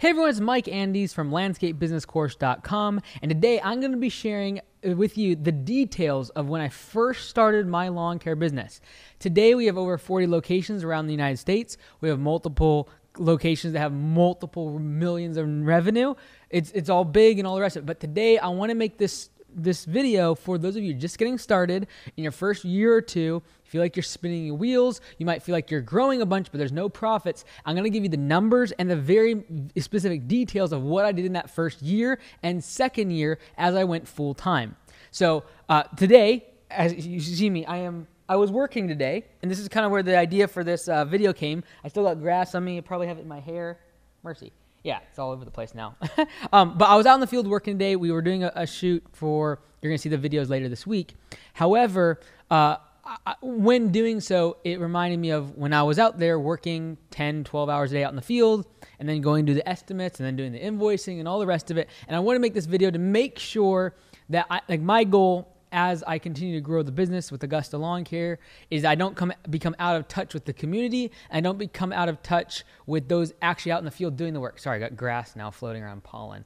Hey everyone, it's Mike Andes from landscapebusinesscourse.com, and today I'm going to be sharing with you the details of when I first started my lawn care business. Today we have over 40 locations around the United States. We have multiple locations that have multiple millions of revenue. It's it's all big and all the rest of it. But today I want to make this this video for those of you just getting started in your first year or two. You feel like you're spinning your wheels. You might feel like you're growing a bunch, but there's no profits. I'm going to give you the numbers and the very specific details of what I did in that first year and second year as I went full time. So uh, today, as you see me, I am I was working today, and this is kind of where the idea for this uh, video came. I still got grass on me. I probably have it in my hair. Mercy. Yeah, it's all over the place now. um, but I was out in the field working today. We were doing a, a shoot for, you're going to see the videos later this week. However, uh, I, when doing so, it reminded me of when I was out there working 10, 12 hours a day out in the field and then going to the estimates and then doing the invoicing and all the rest of it. And I want to make this video to make sure that I, like my goal as I continue to grow the business with Augusta Lawn Care is I don't come become out of touch with the community. I don't become out of touch with those actually out in the field doing the work. Sorry, I got grass now floating around pollen.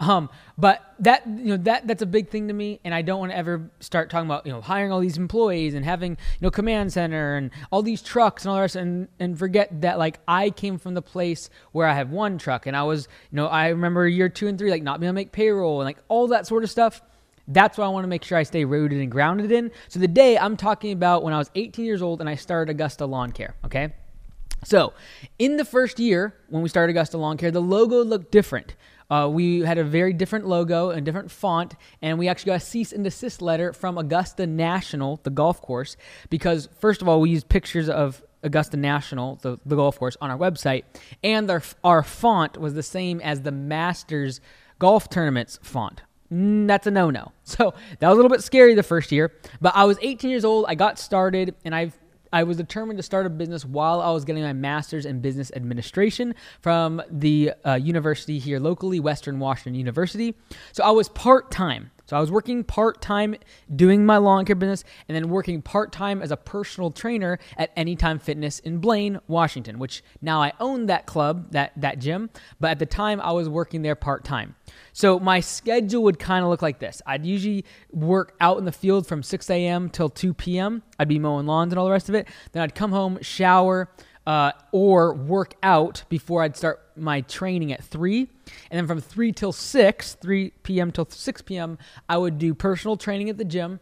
Um, but that you know that that's a big thing to me, and I don't want to ever start talking about you know hiring all these employees and having you know command center and all these trucks and all the rest, and and forget that like I came from the place where I have one truck, and I was you know I remember year two and three like not being able to make payroll and like all that sort of stuff. That's what I want to make sure I stay rooted and grounded in. So the day I'm talking about when I was 18 years old and I started Augusta Lawn Care, okay? So, in the first year when we started Augusta Lawn Care, the logo looked different. Uh, we had a very different logo and different font, and we actually got a cease and desist letter from Augusta National, the golf course, because first of all, we used pictures of Augusta National, the, the golf course, on our website, and our, our font was the same as the Masters golf tournament's font. Mm, that's a no no. So that was a little bit scary the first year, but I was 18 years old. I got started, and I've I was determined to start a business while I was getting my master's in business administration from the uh, university here locally, Western Washington University. So I was part time. So I was working part time doing my lawn care business and then working part time as a personal trainer at Anytime Fitness in Blaine, Washington, which now I own that club, that, that gym, but at the time I was working there part time. So my schedule would kind of look like this. I'd usually work out in the field from 6 a.m. till 2 p.m. I'd be mowing lawns and all the rest of it. Then I'd come home, shower, uh, or work out before I'd start my training at 3. And then from 3 till 6, 3 p.m. till 6 p.m., I would do personal training at the gym.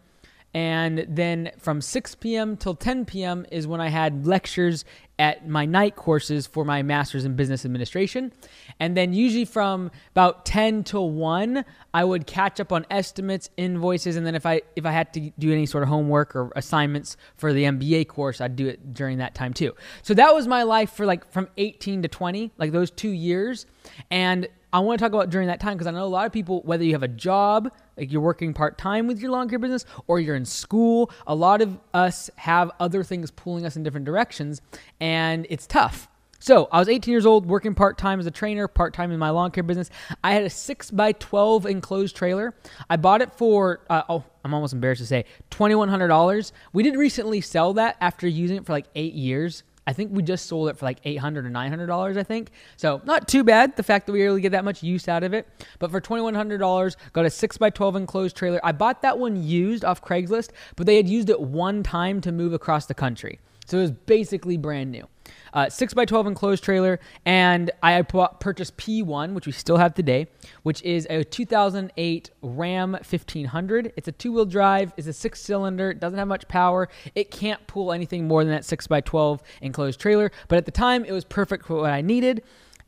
And then from 6 p.m. till 10 p.m. is when I had lectures at my night courses for my master's in business administration. And then usually from about 10 till 1, I would catch up on estimates, invoices, and then if I if I had to do any sort of homework or assignments for the MBA course, I'd do it during that time too. So that was my life for like from 18 to 20, like those 2 years. And I want to talk about during that time because I know a lot of people, whether you have a job, like you're working part time with your lawn care business, or you're in school, a lot of us have other things pulling us in different directions, and it's tough. So I was 18 years old, working part time as a trainer, part time in my lawn care business. I had a six by 12 enclosed trailer. I bought it for uh, oh, I'm almost embarrassed to say $2,100. We did recently sell that after using it for like eight years. I think we just sold it for like 800 or $900, I think. So not too bad, the fact that we really get that much use out of it. But for $2,100, got a 6x12 enclosed trailer. I bought that one used off Craigslist, but they had used it one time to move across the country. So it was basically brand new uh, 6x12 enclosed trailer, and I purchased P1, which we still have today, which is a 2008 Ram 1500. It's a two wheel drive, it's a six cylinder, doesn't have much power. It can't pull anything more than that 6x12 enclosed trailer, but at the time it was perfect for what I needed.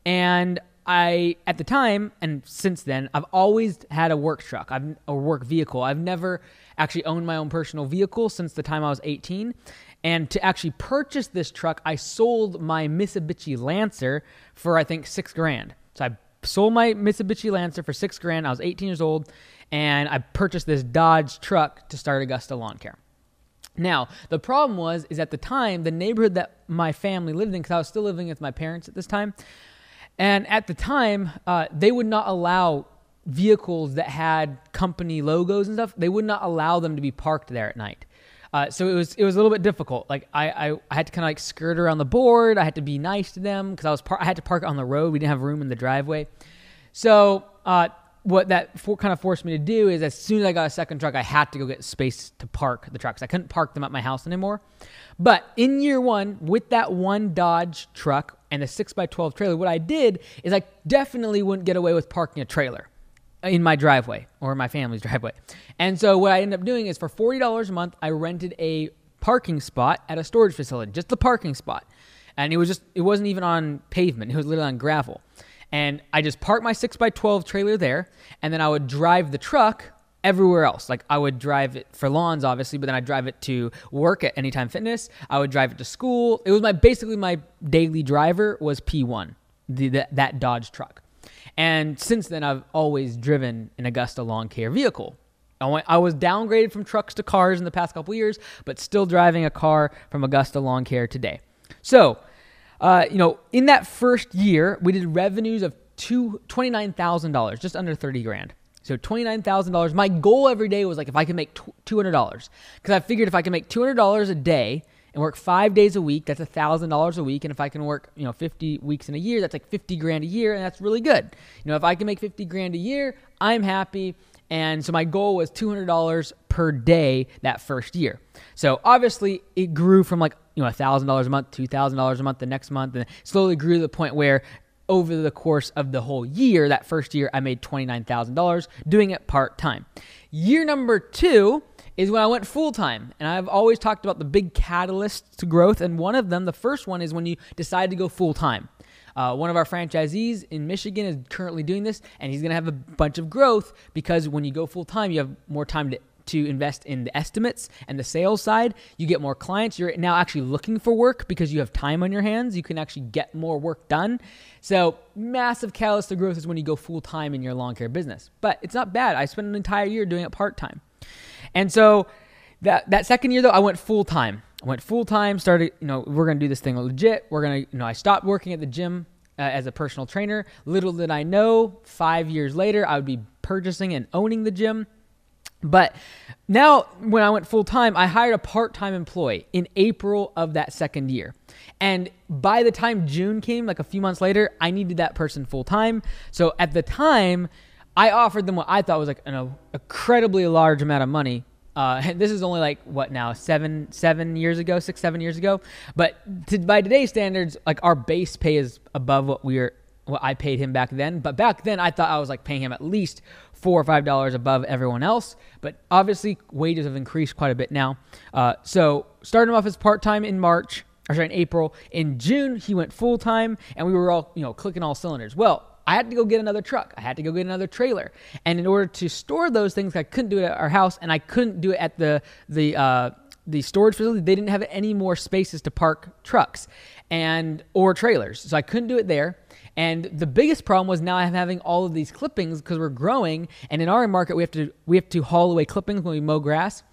And I, at the time, and since then, I've always had a work truck, I've a work vehicle. I've never actually owned my own personal vehicle since the time I was 18. And to actually purchase this truck, I sold my Mitsubishi Lancer for I think six grand. So I sold my Mitsubishi Lancer for six grand. I was 18 years old, and I purchased this Dodge truck to start Augusta Lawn Care. Now, the problem was, is at the time, the neighborhood that my family lived in, because I was still living with my parents at this time, and at the time, uh, they would not allow vehicles that had company logos and stuff, they would not allow them to be parked there at night. Uh, so it was it was a little bit difficult. Like I I, I had to kind of like skirt around the board. I had to be nice to them because I was par- I had to park on the road. We didn't have room in the driveway. So uh, what that for, kind of forced me to do is as soon as I got a second truck, I had to go get space to park the trucks. I couldn't park them at my house anymore. But in year one, with that one Dodge truck and the 6x12 trailer, what I did is I definitely wouldn't get away with parking a trailer in my driveway or my family's driveway. And so what I ended up doing is for $40 a month, I rented a parking spot at a storage facility, just the parking spot. And it was just, it wasn't even on pavement, it was literally on gravel. And I just parked my 6x12 trailer there, and then I would drive the truck everywhere else. Like I would drive it for lawns, obviously, but then I'd drive it to work at Anytime Fitness. I would drive it to school. It was my basically my daily driver was P1, the, the, that Dodge truck. And since then, I've always driven an Augusta lawn care vehicle. I, went, I was downgraded from trucks to cars in the past couple years, but still driving a car from Augusta Lawn Care today. So uh, you know, in that first year, we did revenues of two twenty nine thousand dollars, just under thirty grand. So twenty nine thousand dollars. My goal every day was like if I could make two hundred dollars, because I figured if I can make two hundred dollars a day and work five days a week, that's a thousand dollars a week. And if I can work, you know, fifty weeks in a year, that's like fifty grand a year, and that's really good. You know, if I can make fifty grand a year, I'm happy. And so my goal was $200 per day that first year. So obviously it grew from like, you know, $1,000 a month, $2,000 a month the next month, and slowly grew to the point where over the course of the whole year, that first year, I made $29,000 doing it part time. Year number two is when I went full time. And I've always talked about the big catalysts to growth. And one of them, the first one, is when you decide to go full time. Uh, one of our franchisees in Michigan is currently doing this, and he's going to have a bunch of growth because when you go full time, you have more time to to invest in the estimates and the sales side. You get more clients. You're now actually looking for work because you have time on your hands. You can actually get more work done. So, massive catalyst to growth is when you go full time in your lawn care business. But it's not bad. I spent an entire year doing it part time. And so, that, that second year, though, I went full time. I went full time, started, you know, we're to do this thing legit. We're to, you know, I stopped working at the gym uh, as a personal trainer. Little did I know, five years later, I would be purchasing and owning the gym. But now, when I went full time, I hired a part time employee in April of that second year. And by the time June came, like a few months later, I needed that person full time. So at the time, I offered them what I thought was like an incredibly large amount of money uh, and this is only like what now seven seven years ago, six seven years ago. But to, by today's standards, like our base pay is above what we are what I paid him back then. But back then, I thought I was like paying him at least four or five dollars above everyone else. But obviously, wages have increased quite a bit now. Uh, so starting him off as part time in March, or sorry, in April. In June, he went full time, and we were all you know clicking all cylinders. Well, I had to go get another truck. I had to go get another trailer. And in order to store those things, I couldn't do it at our house, and I couldn't do it at the the uh, the storage facility. They didn't have any more spaces to park trucks and or trailers, so I couldn't do it there. And the biggest problem was now I'm having all of these clippings because we're growing, and in our market we have to we have to haul away clippings when we mow grass.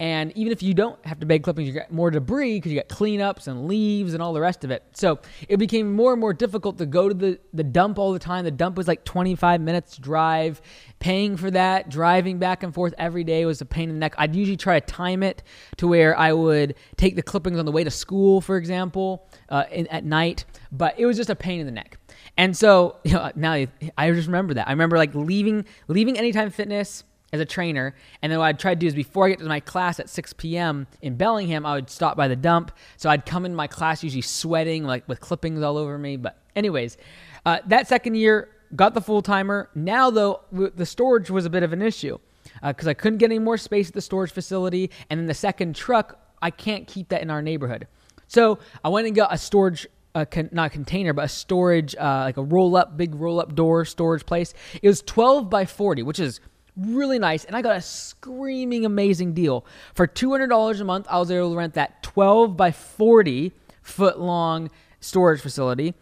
And even if you don't have to bag clippings, you get more debris because you got cleanups and leaves and all the rest of it. So it became more and more difficult to go to the, the dump all the time. The dump was like 25 minutes drive. Paying for that, driving back and forth every day was a pain in the neck. I'd usually try to time it to where I would take the clippings on the way to school, for example, uh, in, at night. But it was just a pain in the neck. And so you know, now I just remember that. I remember like leaving leaving Anytime Fitness as a trainer. And then what I'd try to do is before I get to my class at 6 p.m. in Bellingham, I would stop by the dump. So I'd come in my class usually sweating, like with clippings all over me. But, anyways, uh, that second year, got the full timer. Now, though, the storage was a bit of an issue because uh, I couldn't get any more space at the storage facility. And then the second truck, I can't keep that in our neighborhood. So I went and got a storage a con- not a container, but a storage, uh, like a roll up, big roll up door storage place. It was 12 by 40, which is really nice. And I got a screaming amazing deal. For $200 a month, I was able to rent that 12 by 40 foot long storage facility.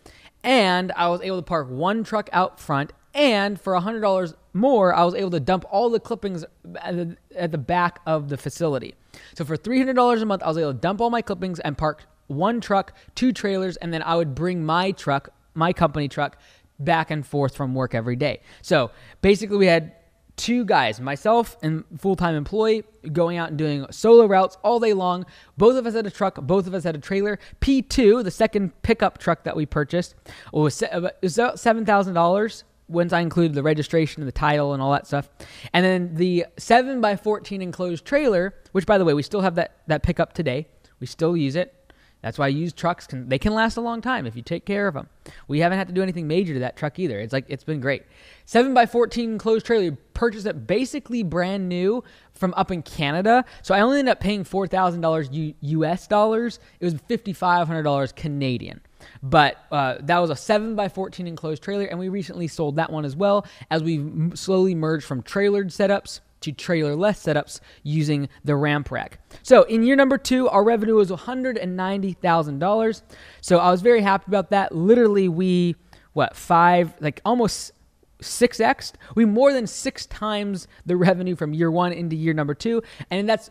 And I was able to park one truck out front. And for $100 more, I was able to dump all the clippings at the, at the back of the facility. So for $300 a month, I was able to dump all my clippings and park one truck, two trailers, and then I would bring my truck, my company truck, back and forth from work every day. So basically, we had two guys, myself and full time employee, going out and doing solo routes all day long. Both of us had a truck, both of us had a trailer. P2, the second pickup truck that we purchased, was, uh, about $7,000 once I included the registration and the title and all that stuff. And then the 7 by 14 enclosed trailer, which by the way, we still have that, that pickup today. We still use it. That's why used trucks can they can last a long time if you take care of them. We haven't had to do anything major to that truck either. It's like it's been great. Seven by fourteen enclosed trailer purchased it basically brand new from up in Canada. So I only ended up paying four thousand dollars U.S. dollars. It was fifty five hundred dollars Canadian. But uh, that was a 7 by 14 enclosed trailer, and we recently sold that one as well as we've slowly merged from trailered setups to trailer-less setups using the ramp rack. So in year number two, our revenue was $190,000. So I was very happy about that. Literally, we, what, five, like almost 6x. We more than six times the revenue from year one into year number two. And that's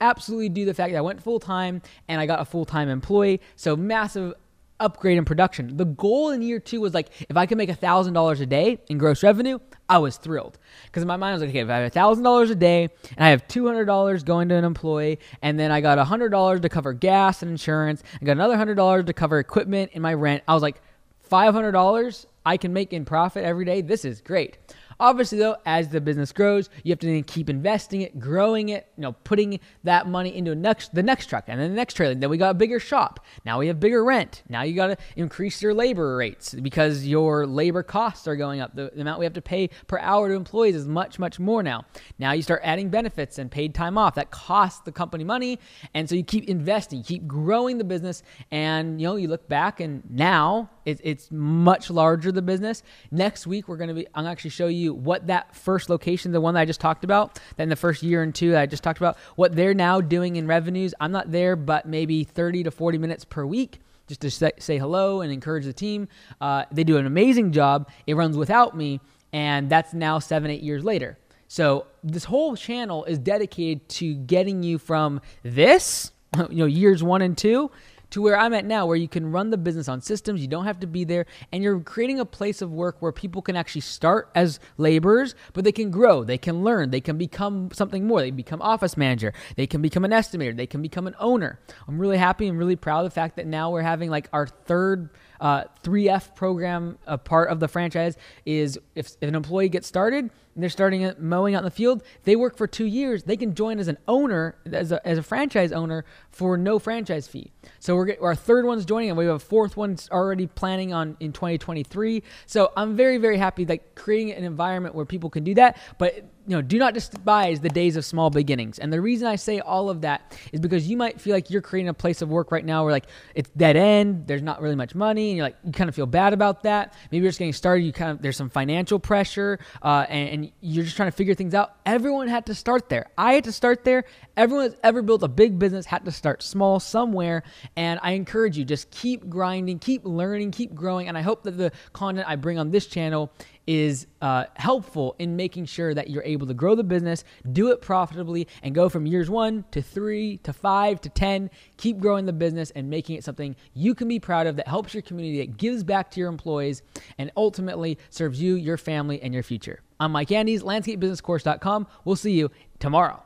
absolutely due to the fact that I went full time and I got a full time employee. So massive upgrade in production. The goal in year two was like, if I could make $1,000 a day in gross revenue, I was thrilled. Because in my mind, I was like, okay, if I have $1,000 a day and I have $200 going to an employee, and then I got $100 to cover gas and insurance, I got another $100 to cover equipment and my rent, I was like, $500 I can make in profit every day. This is great. Obviously, though, as the business grows, you have to keep investing it, growing it, you know, putting that money into next the next truck and then the next trailer. Then we got a bigger shop. Now we have bigger rent. Now you got to increase your labor rates because your labor costs are going up. The, the amount we have to pay per hour to employees is much, much more now. Now you start adding benefits and paid time off. That costs the company money, and so you keep investing, you keep growing the business, and you know you look back and now it, it's much larger the business. Next week we're to be. I'm to actually show you what that first location, the one that I just talked about, that in the first year and two that I just talked about, what they're now doing in revenues. I'm not there, but maybe 30 to 40 minutes per week just to say, say hello and encourage the team. Uh, they do an amazing job. It runs without me, and that's now seven, eight years later. So this whole channel is dedicated to getting you from this, you know, years one and two to where I'm at now, where you can run the business on systems, you don't have to be there, and you're creating a place of work where people can actually start as laborers, but they can grow, they can learn, they can become something more. They become office manager, they can become an estimator, they can become an owner. I'm really happy and really proud of the fact that now we're having like our third uh, 3F program, a part of the franchise is if, if an employee gets started, they're starting mowing out in the field, they work for two years, they can join as an owner, as a, as a franchise owner for no franchise fee. So we're our third one's joining, and we have a fourth one's already planning on in 2023. So I'm very very happy like creating an environment where people can do that, but you know, do not despise the days of small beginnings. And the reason I say all of that is because you might feel like you're creating a place of work right now where like it's dead end, there's not really much money, and you're like you kind of feel bad about that. Maybe you're just getting started. You kind of there's some financial pressure, uh, and, and you're just trying to figure things out. Everyone had to start there. I had to start there. Everyone that's ever built a big business had to start small somewhere. And I encourage you just keep grinding, keep learning, keep growing. And I hope that the content I bring on this channel is uh, helpful in making sure that you're able to grow the business, do it profitably, and go from years one to three to five to 10. Keep growing the business and making it something you can be proud of that helps your community, that gives back to your employees, and ultimately serves you, your family, and your future. I'm Mike Andes, landscapebusinesscourse.com. We'll see you tomorrow.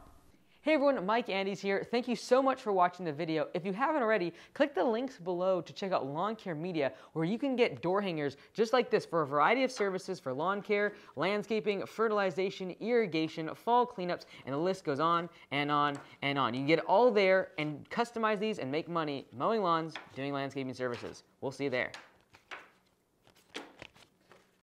Hey everyone, Mike Andes here. Thank you so much for watching the video. If you haven't already, click the links below to check out Lawn Care Media, where you can get door hangers just like this for a variety of services for lawn care, landscaping, fertilization, irrigation, fall cleanups, and the list goes on and on and on. You can get it all there and customize these and make money mowing lawns, doing landscaping services. We'll see you there.